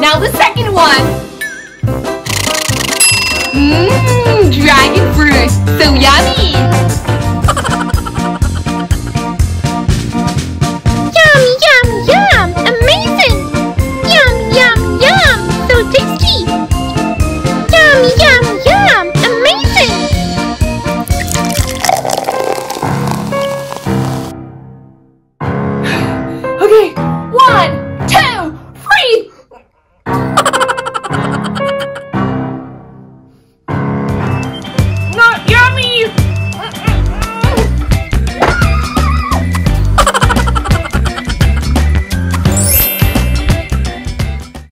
Now the second one. Mmm, dragon fruit. So yummy. yum, yum, yum. Amazing. Yum, yum, yum. So tasty. Yum, yum. three, one.